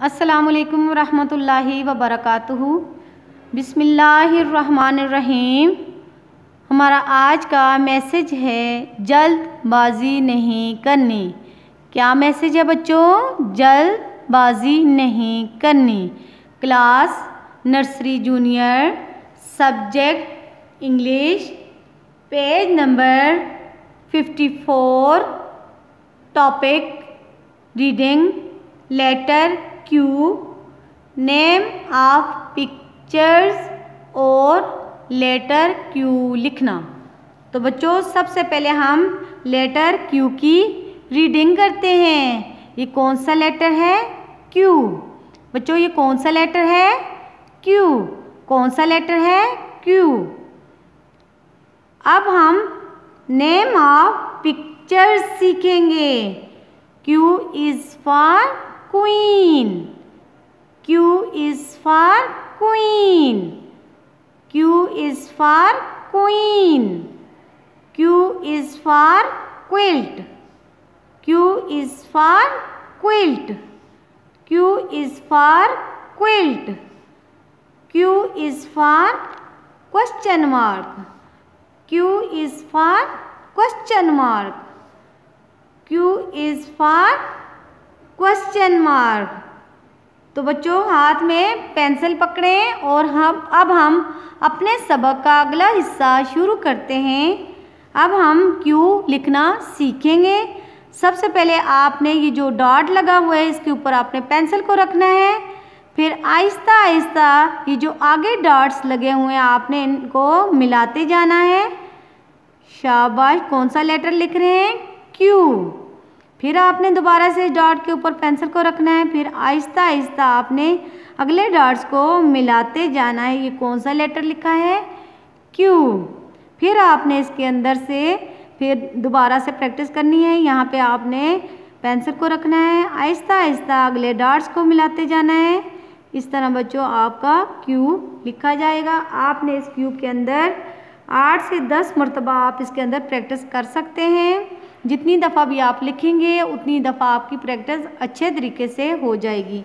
अस्सलामुअलैकुम रहमतुल्लाहि व बरकातुहू बिस्मिल्लाहिर्रहमानिर्रहीम हमारा आज का मैसेज है, जल्दबाजी नहीं करनी। क्या मैसेज है बच्चों? जल्दबाजी नहीं करनी। Class nursery junior subject English page number fifty four topic reading letter Q name of pictures और लेटर क्यू लिखना। तो बच्चों, सबसे पहले हम लेटर क्यू की रीडिंग करते हैं। ये कौन सा लेटर है? क्यू बच्चों, ये कौन सा लेटर है? क्यू कौन सा लेटर है? क्यू अब हम नेम ऑफ़ पिक्चर्स सीखेंगे। Q is for queen. Q is for queen. Q is for queen. Q is for quilt. Q is for quilt. Q is for quilt. Q is for question mark. Q is for question mark. Q is for question mark तो बच्चों, हाथ में pencil पकड़ें और हम, अब हम अपने सबक का अगला हिस्सा शुरू करते हैं। अब हम क्यू लिखना सीखेंगे। सबसे पहले आपने ये जो डॉट लगा हुआ है, इसके ऊपर आपने पेंसिल को रखना है। फिर आहिस्ता आहिस्ता ये जो आगे डॉट्स लगे हुए हैं, आपने इनको मिलाते जाना है। शाबाश, कौन सा लेटर लिख रहे हैं? क्यू फिर आपने दोबारा से इस डॉट के ऊपर पेंसिल को रखना है, फिर आहिस्ता आहिस्ता आपने अगले डॉट्स को मिलाते जाना है। ये कौन सा लेटर लिखा है? क्यू फिर आपने इसके अंदर से फिर दोबारा से प्रैक्टिस करनी है। यहाँ पे आपने पेंसिल को रखना है। आहिस्ता आहिस्ता अगले डॉट्स को मिलाते जाना है। इस तरह बच्चों आपका क्यू लिखा जाएगा। आपने इस क्यूब के अंदर आठ से दस मरतबा आप इसके अंदर प्रैक्टिस कर सकते हैं। जितनी दफ़ा भी आप लिखेंगे, उतनी दफ़ा आपकी प्रैक्टिस अच्छे तरीके से हो जाएगी।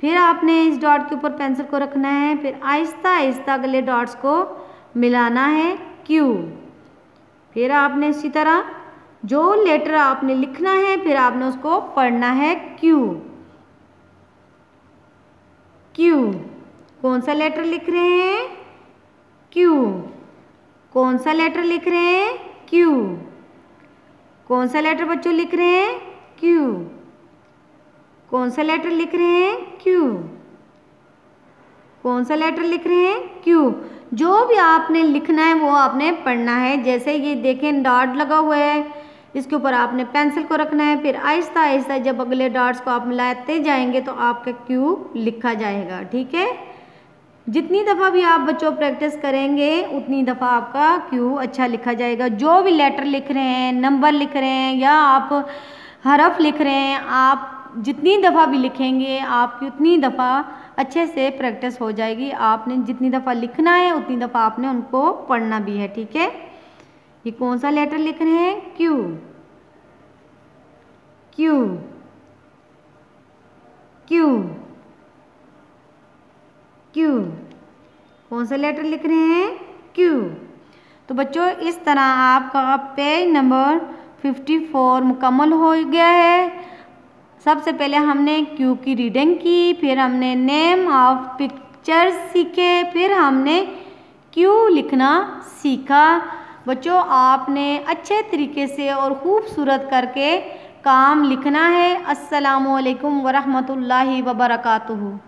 फिर आपने इस डॉट के ऊपर पेंसिल को रखना है, फिर आहिस्ता आहिस्ता अगले डॉट्स को मिलाना है क्यू फिर आपने इसी तरह जो लेटर आपने लिखना है, फिर आपने उसको पढ़ना है क्यू क्यू कौन सा लेटर लिख रहे हैं? क्यू कौन सा लेटर लिख रहे हैं? क्यू कौन सा लेटर बच्चों लिख रहे हैं? क्यू कौन सा लेटर लिख रहे हैं? क्यू कौन सा लेटर लिख रहे हैं? क्यू जो भी आपने लिखना है वो आपने पढ़ना है। जैसे ये देखें डॉट लगा हुआ है। इसके ऊपर आपने पेंसिल को रखना है। फिर आहिस्ता आहिस्ता जब अगले डॉट्स को आप मिलाते जाएँगे तो आपका क्यू लिखा जाएगा। ठीक है? जितनी दफ़ा भी आप बच्चों प्रैक्टिस करेंगे, उतनी दफ़ा आपका क्यू अच्छा लिखा जाएगा। जो भी लेटर लिख रहे हैं नंबर लिख रहे हैं, या आप हरफ लिख रहे हैं, आप जितनी दफ़ा भी लिखेंगे, आपकी उतनी दफ़ा अच्छे से प्रैक्टिस हो जाएगी। आपने जितनी दफ़ा लिखना है, उतनी दफ़ा आपने उनको पढ़ना भी है, ठीक है? ये कौन सा लेटर लिख रहे हैं? क्यू क्यू क्यू क्यू। कौन सा लेटर लिख रहे हैं? क्यू। तो बच्चों, इस तरह आपका पेज नंबर फिफ्टी फोर मुकम्मल हो गया है। सबसे पहले हमने क्यू की रीडिंग की, फिर हमने नेम ऑफ़ पिक्चर्स सीखे, फिर हमने क्यू लिखना सीखा। बच्चों, आपने अच्छे तरीके से और ख़ूबसूरत करके काम लिखना है। अस्सलामुअलैकुम वरहमतुल्लाहि वबरकातुहू।